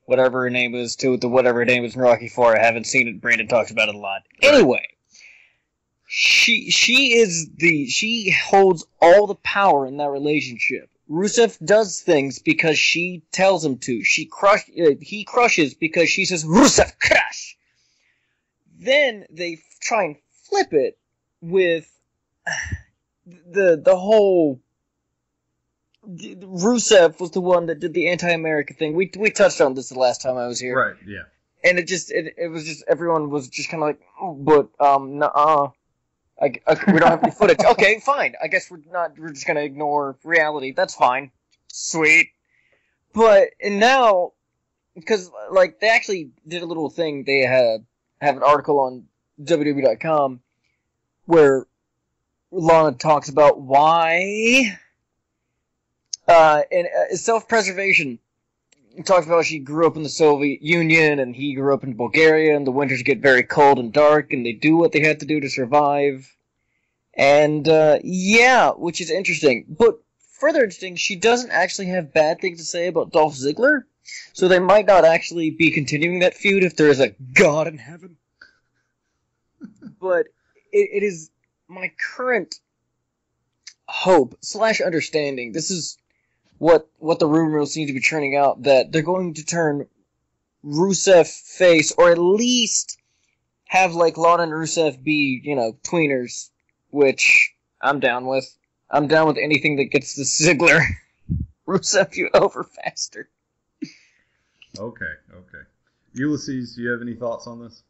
Whatever her name is, to the whatever her name is in Rocky 4. I haven't seen it. Brandon talks about it a lot. Right. Anyway. She she is the she holds all the power in that relationship. Rusev does things because she tells him to. She crush. Uh, he crushes because she says Rusev crush. Then they try and flip it with the the whole. Rusev was the one that did the anti-America thing. We we touched on this the last time I was here, Right. Yeah. and it just it, it was just everyone was just kind of like, oh, but um, nah. I, I- we don't have any footage. Okay, fine. I guess we're not. We're just gonna ignore reality. That's fine. Sweet. But and now, because like they actually did a little thing. They have have an article on WWE.com where Lana talks about why. Uh, and uh, self-preservation. He talks about how she grew up in the Soviet Union and he grew up in Bulgaria, and the winters get very cold and dark, and they do what they had to do to survive. And uh, yeah, which is interesting. But further interesting, she doesn't actually have bad things to say about Dolph Ziggler, so they might not actually be continuing that feud if there is a God in heaven. but it, it is my current hope slash understanding. This is what what the rumors seem to be churning out that they're going to turn Rusev face, or at least have like Lana and Rusev be, you know, tweeners, which I'm down with. I'm down with anything that gets the Ziggler Rusev feud over faster. Okay. Okay. Ulysses, do you have any thoughts on this?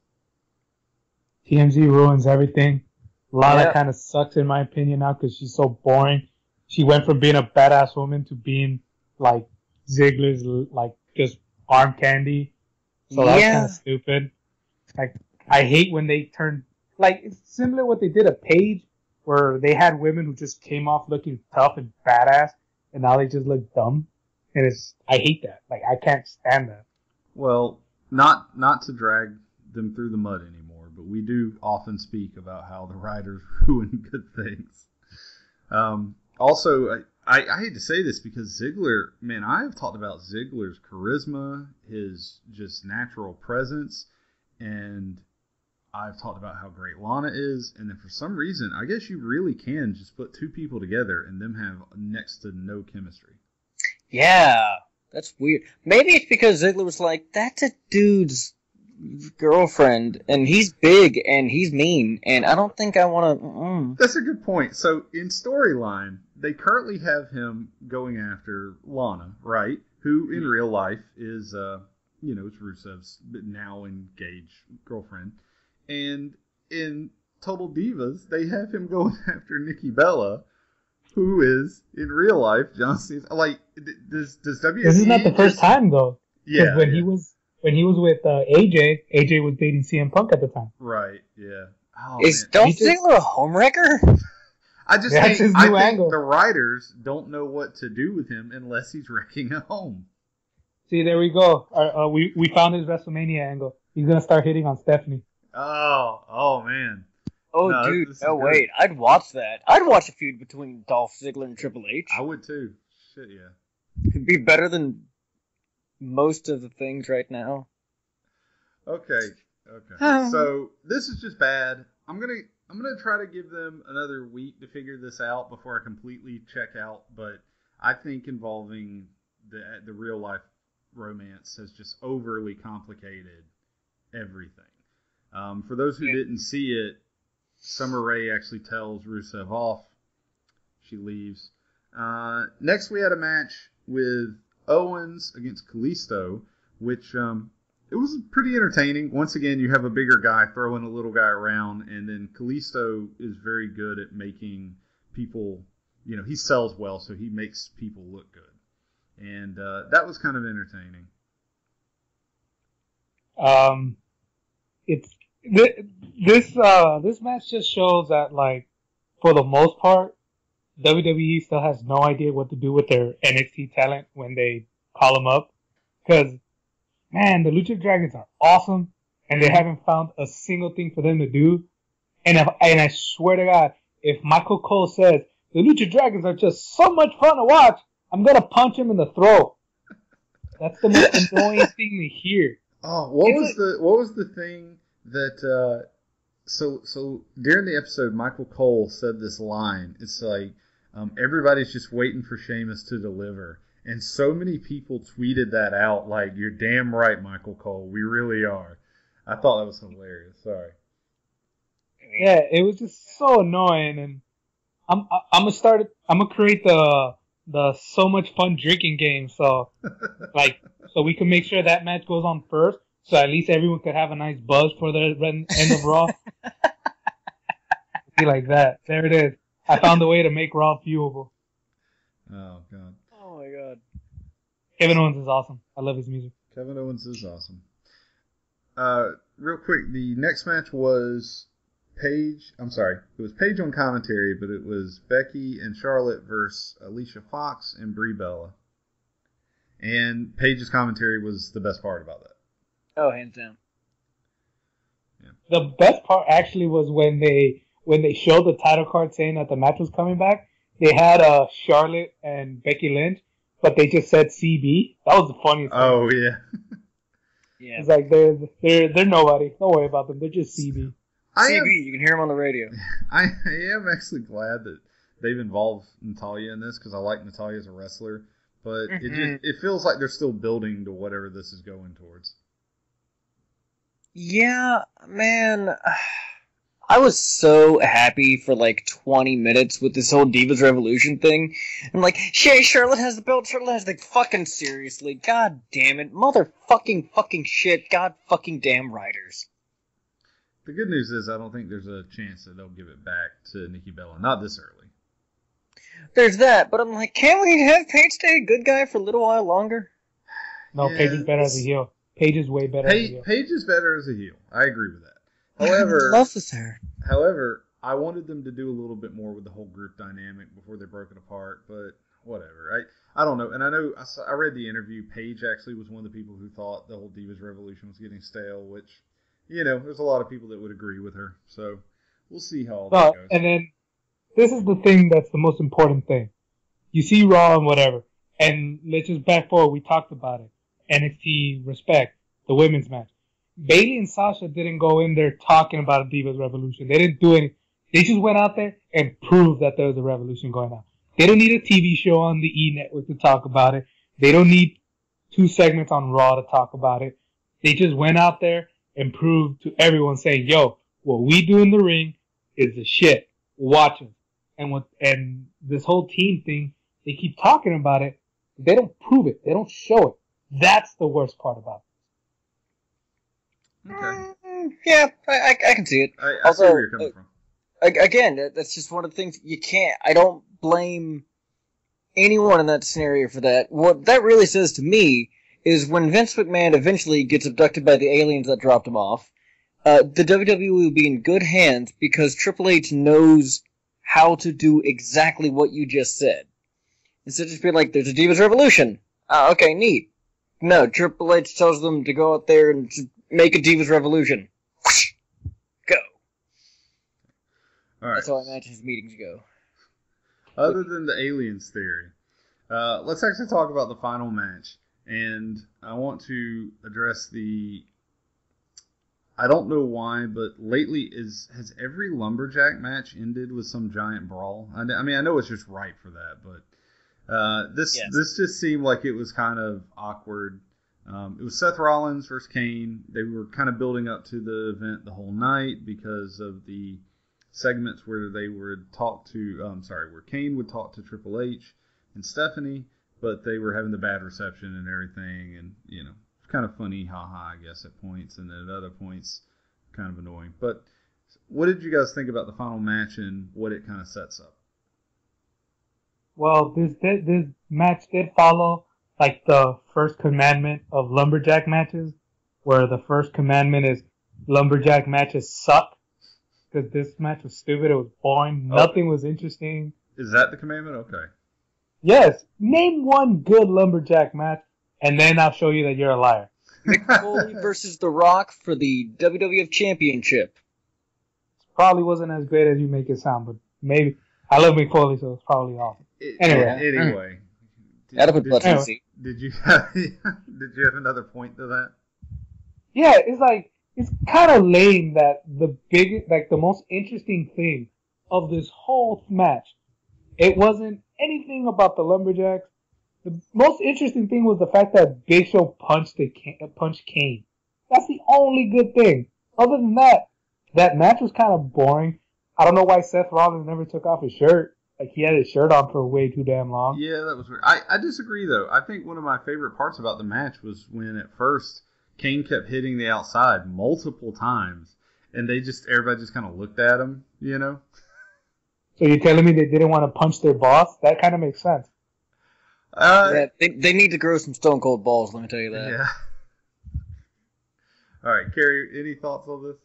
TMZ ruins everything. Lana Yeah. kind of sucks in my opinion now because she's so boring. She went from being a badass woman to being like Ziggler's like just arm candy. So that's Yeah. kind of stupid. Like I hate when they turn like it's similar what they did at Paige where they had women who just came off looking tough and badass, and now they just look dumb. And it's I hate that. Like I can't stand that. Well, not not to drag them through the mud anymore, but we do often speak about how the writers ruin good things. Um, also, I, I, I hate to say this because Ziggler, man, I have talked about Ziggler's charisma, his just natural presence, and I've talked about how great Lana is, and then for some reason, I guess you really can just put two people together and them have next to no chemistry. Yeah, that's weird. Maybe it's because Ziggler was like, that's a dude's girlfriend, and he's big and he's mean, and I don't think I want to. Mm. That's a good point. So in storyline, they currently have him going after Lana, right? Who in real life is, uh, you know, it's Rusev's now engaged girlfriend, and in Total Divas, they have him going after Nikki Bella, who is in real life John Cena's. Like, does does WWE? This is not the first time though. Yeah, when yeah. he was when he was with uh, AJ, AJ was dating CM Punk at the time. right, yeah. Oh, Is man. Dolph Ziggler a homewrecker? I just That's think, his I new think the writers don't know what to do with him unless he's wrecking a home. See, there we go. Uh, uh, we we found his WrestleMania angle. He's gonna start hitting on Stephanie. Oh, oh man. Oh, No, dude, this is no good. wait, I'd watch that. I'd watch a feud between Dolph Ziggler and Triple H. I would too. Shit, yeah. It'd be better than most of the things right now. Okay, okay. Um. so this is just bad. I'm gonna I'm gonna try to give them another week to figure this out before I completely check out. But I think involving the the real life romance has just overly complicated everything. Um, for those who Yeah. didn't see it, Summer Rae actually tells Rusev off. She leaves. Uh, next, we had a match with Owens against Kalisto, which um, it was pretty entertaining. Once again, you have a bigger guy throwing a little guy around, and then Kalisto is very good at making people, you know, he sells well, so he makes people look good, and uh, that was kind of entertaining. Um, it's thi- this uh this match just shows that like for the most part, WWE still has no idea what to do with their NXT talent when they call them up. Because man, the Lucha Dragons are awesome, and they haven't found a single thing for them to do. And if, and I swear to God, if Michael Cole says the Lucha Dragons are just so much fun to watch, I'm gonna punch him in the throat. That's the most annoying thing to hear. Oh, what It's was the what was the thing that uh so so during the episode Michael Cole said this line. It's like Um, everybody's just waiting for Sheamus to deliver. And so many people tweeted that out like, you're damn right, Michael Cole. We really are. I thought that was hilarious. Sorry. Yeah, it was just so annoying, and I'm I'm gonna start. I'm gonna create the the so much fun drinking game. So like, so we can make sure that match goes on first, so at least everyone could have a nice buzz for the end of Raw. Be like that. There it is. I found a way to make Raw viewable. Oh god. Oh my god. Kevin Owens is awesome. I love his music. Kevin Owens is awesome. Uh, real quick, the next match was Paige. I'm sorry, it was Paige on commentary, but it was Becky and Charlotte versus Alicia Fox and Brie Bella. And Paige's commentary was the best part about that. Oh, hands down. Yeah. The best part actually was when they when they showed the title card saying that the match was coming back. They had uh Charlotte and Becky Lynch, but they just said CB. That was the funniest. thing. Oh yeah, Yeah. It's like they're they're they're nobody. Don't worry about them. They're just CB. I CB, am. you can hear them on the radio. I, I am actually glad that they've involved Natalya in this because I like Natalya as a wrestler, but it Mhm. just it feels like they're still building to whatever this is going towards. Yeah, man. I was so happy for like 20 minutes with this whole Divas Revolution thing. I'm like, Shay, Charlotte has the belt, Charlotte has the fucking seriously. God damn it. Motherfucking fucking shit. God fucking damn writers. The good news is I don't think there's a chance that they'll give it back to Nikki Bella. Not this early. There's that, but I'm like, can't we have Paige stay a good guy for a little while longer? No, Yeah, Paige is better as a heel. Paige is way better as a Paige, heel. Paige is better as a heel. I agree with that. However, love with her. however, I wanted them to do a little bit more with the whole group dynamic before they broke it apart. But whatever. I I don't know. And I know I, saw, I read the interview. Paige actually was one of the people who thought the whole Divas Revolution was getting stale, which you know, there's a lot of people that would agree with her. So we'll see how all No, that goes. and then this is the thing that's the most important thing. You see Raw and whatever, and let's just back forward. We talked about it. NXT Respect, the women's match. Bayley and Sasha didn't go in there talking about a Divas Revolution. They didn't do anything. They just went out there and proved that there was a revolution going on. They don't need a TV show on the E network to talk about it. They don't need two segments on Raw to talk about it. They just went out there and proved to everyone saying, yo, what we do in the ring is the shit. Watch. And what, and this whole team thing, they keep talking about it. They don't prove it. They don't show it. That's the worst part about Okay. Mm, yeah, I, I, I can see it. I, I see where you're coming uh, from. Again, that- that's just one of the things you can't. I don't blame anyone in that scenario for that. What that really says to me is when Vince McMahon eventually gets abducted by the aliens that dropped him off, uh, the WWE will be in good hands because Triple H knows how to do exactly what you just said. Instead of just being like, "There's a Divas Revolution." Ah, okay, neat. No, Triple H tells them to go out there and make a Divas Revolution. Whoosh. Go. All right. That's how I imagine his meetings go. Other than the aliens theory, uh, let's actually talk about the final match. And I want to address the. I don't know why, but lately is has every lumberjack match ended with some giant brawl. I, I mean, I know it's just right for that, but uh, this Yes. this just seemed like it was kind of awkward. Um, it was Seth Rollins versus Kane. They were kind of building up to the event the whole night because of the segments where they would talk to, um, sorry, where Kane would talk to Triple H and Stephanie, but they were having the bad reception and everything, and you know, kind of funny, haha, I guess at points, and then at other points, kind of annoying. But what did you guys think about the final match and what it kind of sets up? Well, this, this match did follow like the first commandment of lumberjack matches, where the first commandment is lumberjack matches suck. Because this match was stupid, it was boring, Oh. nothing was interesting. Is that the commandment? Okay. Yes, name one good lumberjack match, and then I'll show you that you're a liar. Mick Foley versus The Rock for the WWF Championship. Probably wasn't as great as you make it sound, but maybe I love Mick Foley, so it's probably awesome. It- Anyway. anyway. Did, That'll put did, butts in the anyway. seat. did you have, did you have another point to that? Yeah, it's like it's kind of lame that the big, like the most interesting thing of this whole match It wasn't anything about the lumberjacks. The most interesting thing was the fact that Big Show punched the punched Kane. That's the only good thing. Other than that, that match was kind of boring. I don't know why Seth Rollins never took off his shirt. Like he had his shirt on for way too damn long. Yeah, that was weird. I, I disagree though. I think one of my favorite parts about the match was when at first Kane kept hitting the outside multiple times, and they just everybody just kind of looked at him, you know. So you're telling me they didn't want to punch their boss? That kind of makes sense. Uh, yeah, they, they need to grow some stone cold balls. Let me tell you that. Yeah. All right, Cary. Any thoughts on this?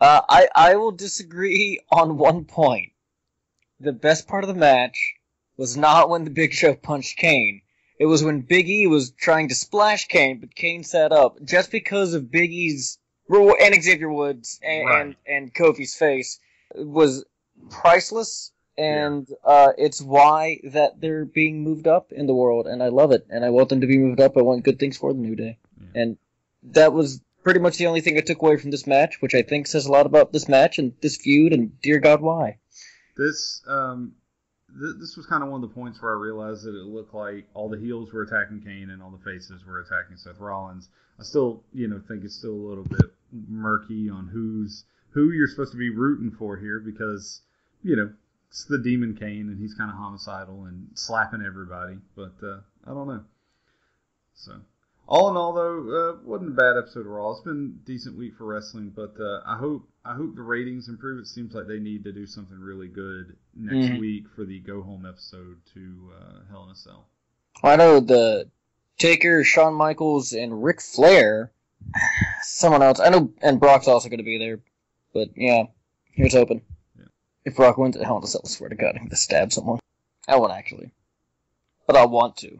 Uh, I I will disagree on one point. The best part of the match was not when the Big Show punched Kane. It was when Big E was trying to splash Kane, but Kane sat up just because of Big E's and Xavier Woods and Right. and, and Kofi's face was priceless. And uh, it's why that they're being moved up in the world, and I love it. And I want them to be moved up. I want good things for the New Day, Yeah. and that was pretty much the only thing I took away from this match, which I think says a lot about this match and this feud, and dear God, why? This um, th- this was kind of one of the points where I realized that it looked like all the heels were attacking Kane and all the faces were attacking Seth Rollins. I still, you know, think it's still a little bit murky on who's who you're supposed to be rooting for here because, you know, it's the Demon Kane and he's kind of homicidal and slapping everybody. But uh, I don't know. So. All in all, though, uh, wasn't a bad episode of Raw. It's been a decent week for wrestling, but uh, I hope I hope the ratings improve. It seems like they need to do something really good next Mhm. week for the go home episode to uh, Hell in a Cell. I know the Taker, Shawn Michaels, and Ric Flair. Someone else. I know, and Brock's also going to be there. But yeah, here's hoping. Yeah. If Brock wins at Hell in a Cell, I swear to God, I'm going to stab someone. I won't actually, but I want to.